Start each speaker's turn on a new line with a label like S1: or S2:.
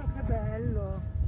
S1: Ah, che bello.